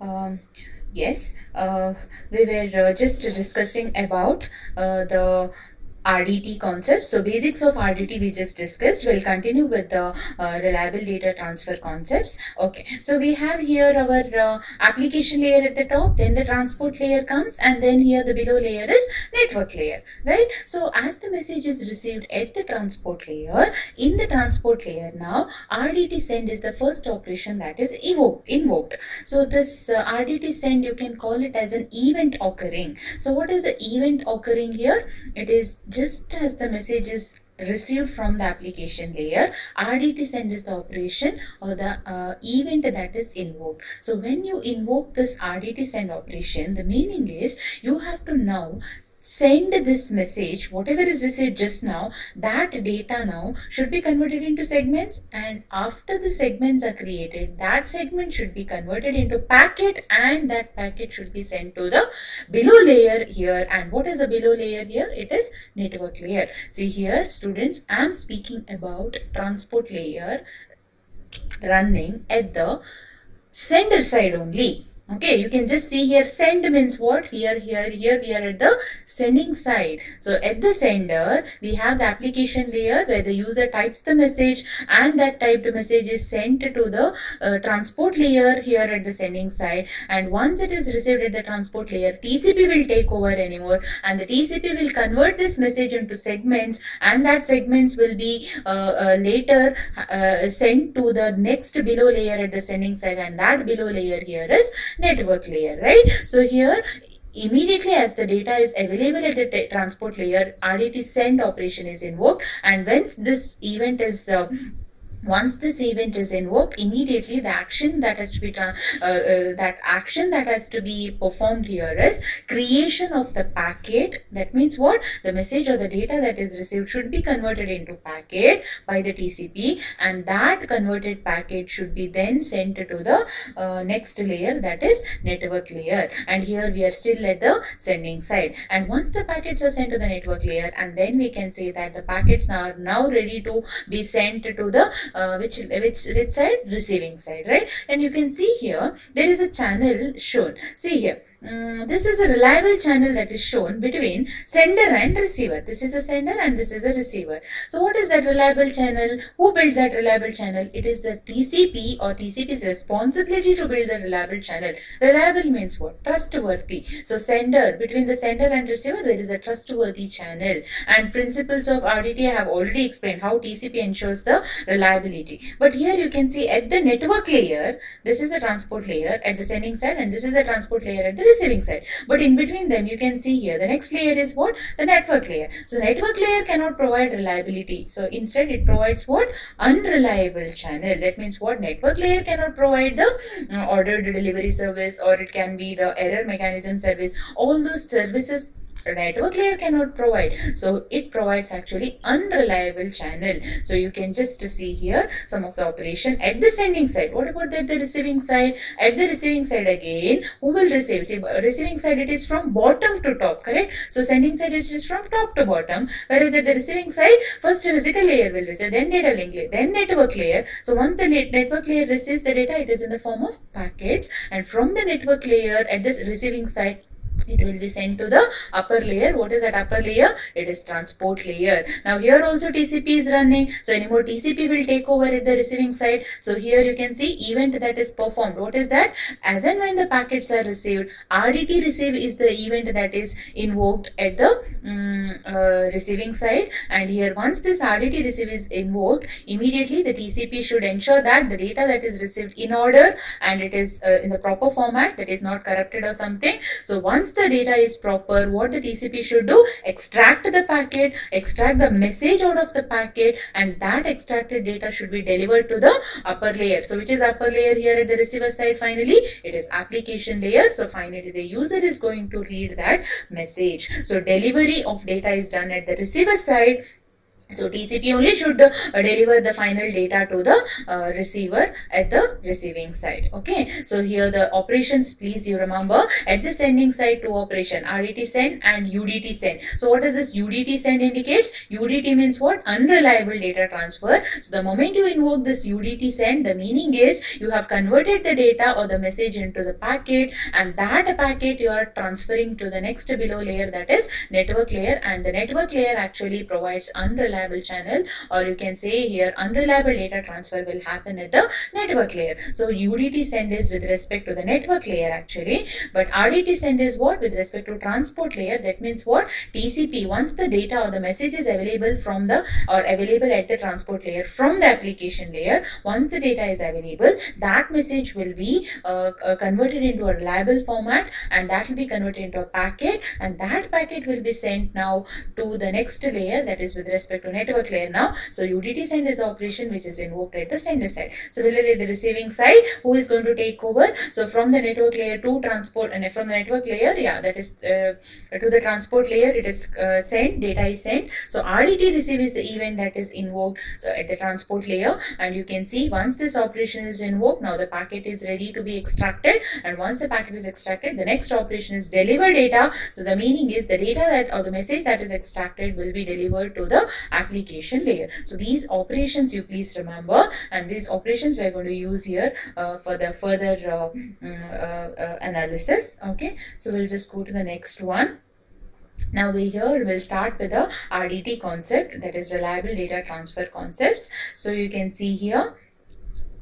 Um, yes, uh, we were uh, just discussing about uh, the RDT concepts. So basics of RDT we just discussed. We'll continue with the uh, reliable data transfer concepts. Okay, so we have here our uh, application layer at the top, then the transport layer comes and then here the below layer is network layer, right? So as the message is received at the transport layer, in the transport layer now, RDT send is the first operation that is evoked, invoked. So this uh, RDT send you can call it as an event occurring. So what is the event occurring here? It is just as the message is received from the application layer rdt send is the operation or the uh, event that is invoked. So when you invoke this rdt send operation the meaning is you have to now send this message, whatever is received just now, that data now should be converted into segments and after the segments are created, that segment should be converted into packet and that packet should be sent to the below layer here. And what is the below layer here? It is network layer. See here, students, I am speaking about transport layer running at the sender side only Okay, you can just see here send means what? Here, here, here we are at the sending side. So at the sender, we have the application layer where the user types the message and that typed message is sent to the uh, transport layer here at the sending side. And once it is received at the transport layer, TCP will take over anymore and the TCP will convert this message into segments and that segments will be uh, uh, later uh, sent to the next below layer at the sending side and that below layer here is network layer, right? So here immediately as the data is available at the transport layer, RDT send operation is invoked and once this event is uh, once this event is invoked immediately the action that has to be uh, uh, that action that has to be performed here is creation of the packet. That means what? The message or the data that is received should be converted into packet by the TCP and that converted packet should be then sent to the uh, next layer that is network layer. And here we are still at the sending side. And once the packets are sent to the network layer and then we can say that the packets are now ready to be sent to the uh, which which which side? Receiving side right? And you can see here there is a channel shown. See here um, this is a reliable channel that is shown between sender and receiver. This is a sender and this is a receiver. So what is that reliable channel? Who built that reliable channel? It is the TCP or TCP's responsibility to build the reliable channel. Reliable means what? Trustworthy. So sender, between the sender and receiver, there is a trustworthy channel. And principles of RDT I have already explained how TCP ensures the reliability. But here you can see at the network layer, this is a transport layer at the sending side and this is a transport layer at the receiving side. But in between them, you can see here, the next layer is what? The network layer. So network layer cannot provide reliability. So instead it provides what? Unreliable channel. That means what? Network layer cannot provide the uh, ordered delivery service or it can be the error mechanism service. All those services network layer cannot provide. So it provides actually unreliable channel. So you can just see here some of the operation at the sending side. What about the receiving side? At the receiving side again who will receive? See uh, receiving side it is from bottom to top correct? So sending side is just from top to bottom. Whereas at the receiving side first physical layer will receive then data link layer then network layer. So once the net network layer receives the data it is in the form of packets. And from the network layer at the receiving side it will be sent to the upper layer. What is that upper layer? It is transport layer. Now here also tcp is running. So anymore tcp will take over at the receiving side. So here you can see event that is performed. What is that? As and when the packets are received rdt receive is the event that is invoked at the um, uh, receiving side. And here once this rdt receive is invoked immediately the tcp should ensure that the data that is received in order and it is uh, in the proper format that is not corrupted or something. So once once the data is proper, what the TCP should do? Extract the packet, extract the message out of the packet and that extracted data should be delivered to the upper layer. So which is upper layer here at the receiver side finally? It is application layer. So finally the user is going to read that message. So delivery of data is done at the receiver side So TCP only should uh, deliver the final data to the uh, receiver at the receiving side. Okay. So here the operations, please you remember at the sending side two operation RDT send and UDT send. So what does this UDT send indicates? UDT means what? Unreliable data transfer. So the moment you invoke this UDT send, the meaning is you have converted the data or the message into the packet and that packet you are transferring to the next below layer that is network layer and the network layer actually provides unreliable unreliable channel or you can say here unreliable data transfer will happen at the network layer. So UDT send is with respect to the network layer actually. But RDT send is what? With respect to transport layer that means what? TCP once the data or the message is available from the or available at the transport layer from the application layer once the data is available that message will be uh, uh, converted into a reliable format and that will be converted into a packet and that packet will be sent now to the next layer that is with respect to network layer now. So UDT send is the operation which is invoked at the sender side. Similarly, the receiving side, who is going to take over? So from the network layer to transport, and from the network layer, yeah, that is uh, to the transport layer, it is uh, sent, data is sent. So RDT receive is the event that is invoked so at the transport layer, and you can see once this operation is invoked, now the packet is ready to be extracted, and once the packet is extracted, the next operation is deliver data. So the meaning is the data that or the message that is extracted will be delivered to the application layer. So these operations you please remember and these operations we are going to use here uh, for the further uh, mm, uh, uh, analysis. Okay, so we'll just go to the next one. Now we here we'll start with the RDT concept that is reliable data transfer concepts. So you can see here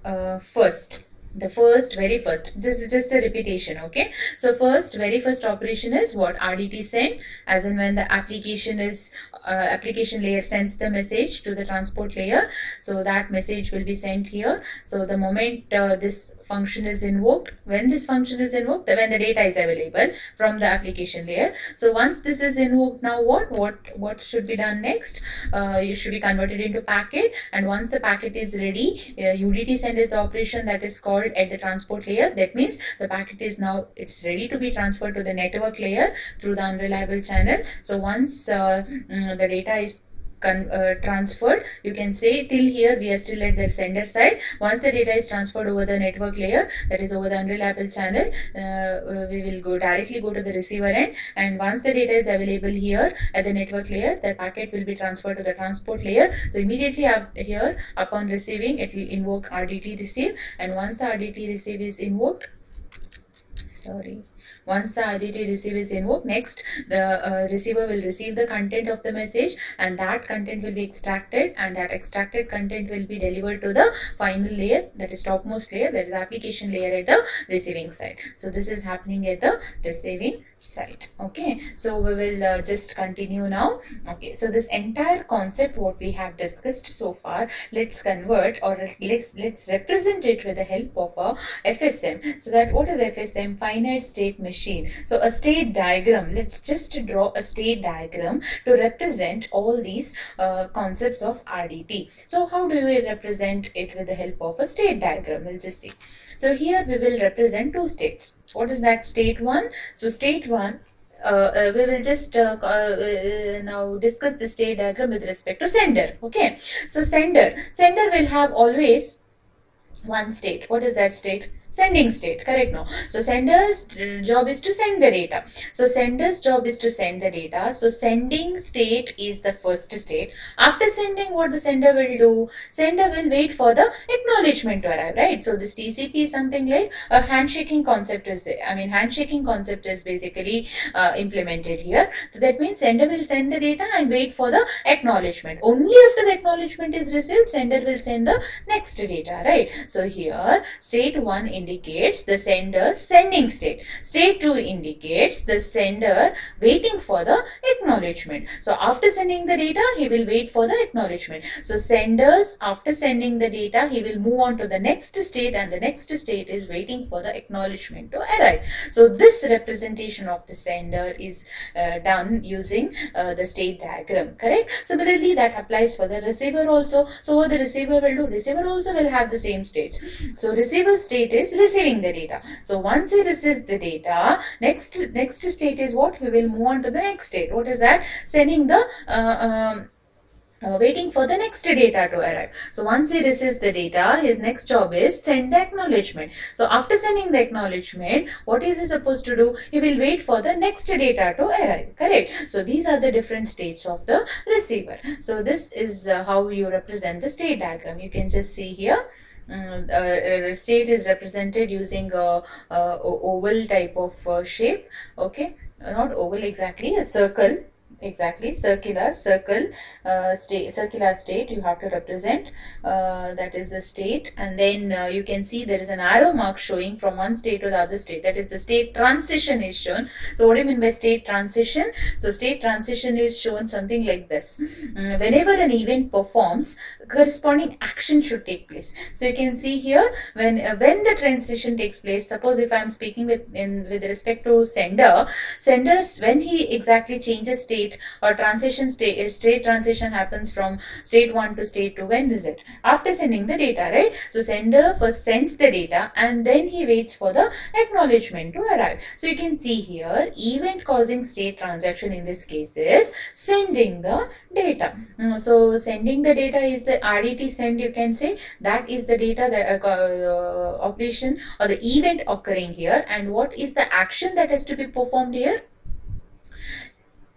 uh, first the first very first this is just a repetition okay? So first very first operation is what rdt send as in when the application is uh, application layer sends the message to the transport layer. So that message will be sent here. So the moment uh, this function is invoked when this function is invoked when the data is available from the application layer. So once this is invoked now what? What what should be done next? Uh, it should be converted into packet and once the packet is ready uh, udt send is the operation that is called at the transport layer. That means the packet is now it's ready to be transferred to the network layer through the unreliable channel. So once uh, mm, the data is uh, transferred. You can say till here we are still at the sender side. Once the data is transferred over the network layer that is over the unreliable channel uh, uh, we will go directly go to the receiver end. And once the data is available here at the network layer the packet will be transferred to the transport layer. So immediately up here upon receiving it will invoke RDT receive. And once the RDT receive is invoked sorry once the RDT receive is invoked, next the uh, receiver will receive the content of the message and that content will be extracted and that extracted content will be delivered to the final layer that is topmost layer that is application layer at the receiving side. So this is happening at the receiving side. Okay, so we will uh, just continue now. Okay, so this entire concept what we have discussed so far, let's convert or let's let's represent it with the help of a FSM. So that what is FSM? Finite state machine machine. So a state diagram, let's just draw a state diagram to represent all these uh, concepts of RDT. So how do we represent it with the help of a state diagram? We'll just see. So here we will represent two states. What is that state 1? So state 1 uh, uh, we will just uh, uh, uh, now discuss the state diagram with respect to sender okay so sender sender will have always one state what is that state sending state correct no? So sender's job is to send the data. So sender's job is to send the data. So sending state is the first state. After sending what the sender will do? Sender will wait for the acknowledgement to arrive right? So this tcp is something like a handshaking concept is i mean handshaking concept is basically uh, implemented here. So that means sender will send the data and wait for the acknowledgement. Only after the acknowledgement is received sender will send the next data right? So here state 1 in indicates the sender's sending state. State 2 indicates the sender waiting for the acknowledgement. So after sending the data, he will wait for the acknowledgement. So senders, after sending the data, he will move on to the next state and the next state is waiting for the acknowledgement to arrive. So this representation of the sender is uh, done using uh, the state diagram, correct? Similarly, that applies for the receiver also. So what the receiver will do? Receiver also will have the same states. So receiver state is receiving the data. So once he receives the data, next next state is what? We will move on to the next state. What is that? Sending the uh, um, uh, waiting for the next data to arrive. So once he receives the data, his next job is send the acknowledgement. So after sending the acknowledgement, what is he supposed to do? He will wait for the next data to arrive. Correct. So these are the different states of the receiver. So this is uh, how you represent the state diagram. You can just see here. Um, uh, state is represented using a, a oval type of uh, shape okay? Not oval exactly a circle exactly circular circle uh, state circular state you have to represent uh, that is a state. And then uh, you can see there is an arrow mark showing from one state to the other state. That is the state transition is shown. So what do you mean by state transition? So state transition is shown something like this. Mm, whenever an event performs corresponding action should take place so you can see here when uh, when the transition takes place suppose if i'm speaking with in with respect to sender senders when he exactly changes state or transition state, state transition happens from state 1 to state 2. When is it? After sending the data, right? So sender first sends the data and then he waits for the acknowledgement to arrive. So you can see here event causing state transaction in this case is sending the data. Mm, so sending the data is the RDT send you can say. That is the data that uh, uh, operation or the event occurring here. And what is the action that has to be performed here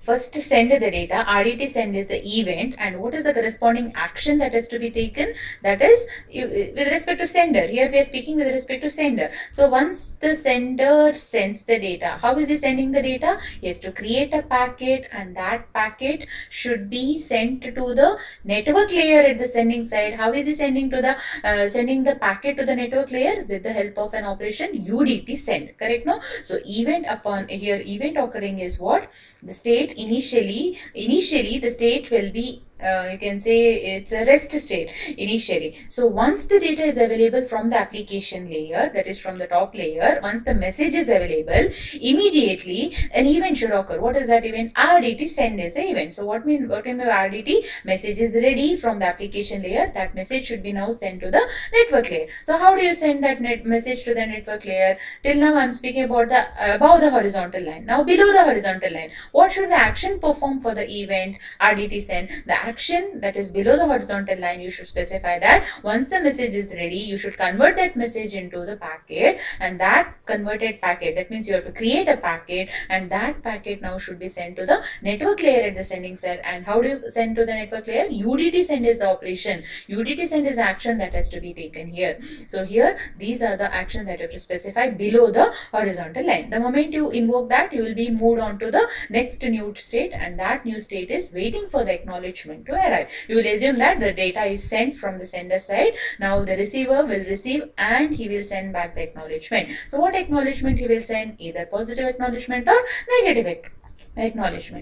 First send the data, RDT send is the event and what is the corresponding action that is to be taken that is with respect to sender. Here we are speaking with respect to sender. So once the sender sends the data, how is he sending the data? He has to create a packet and that packet should be sent to the network layer at the sending side. How is he sending to the uh, sending the packet to the network layer with the help of an operation UDT send. Correct no? So event upon here event occurring is what? The state initially initially the state will be uh, you can say it's a rest state initially. So once the data is available from the application layer, that is from the top layer, once the message is available, immediately an event should occur. What is that event? RDT send is the event. So what mean what in the RDT? Message is ready from the application layer. That message should be now sent to the network layer. So how do you send that message to the network layer? Till now I'm speaking about the above the horizontal line. Now below the horizontal line, what should the action perform for the event RDT send? The action that is below the horizontal line, you should specify that once the message is ready, you should convert that message into the packet and that converted packet, that means you have to create a packet and that packet now should be sent to the network layer at the sending set. And how do you send to the network layer? UDT send is the operation. UDT send is action that has to be taken here. So here, these are the actions that you have to specify below the horizontal line. The moment you invoke that, you will be moved on to the next new state and that new state is waiting for the acknowledgement to arrive. You will assume that the data is sent from the sender side. Now the receiver will receive and he will send back the acknowledgement. So what acknowledgement he will send? Either positive acknowledgement or negative acknowledgement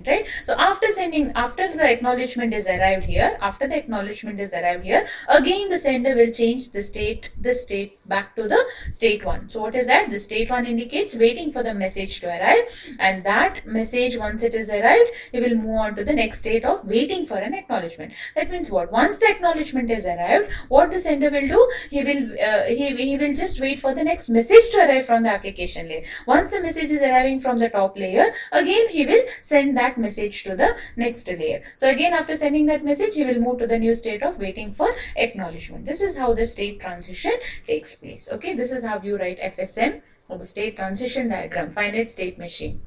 right? So after sending after the acknowledgement is arrived here after the acknowledgement is arrived here again the sender will change the state the state back to the state one. So what is that? The state one indicates waiting for the message to arrive and that message once it is arrived it will move on to the next state of waiting for an acknowledgement. That means what? Once the acknowledgement is arrived what the sender will do? He will uh, he, he will just wait for the next message to arrive from the application layer. Once the message is arriving from the top layer again he will send that message to the next layer. So again after sending that message he will move to the new state of waiting for acknowledgement. This is how the state transition takes place. Okay, this is how you write FSM or the state transition diagram, finite state machine.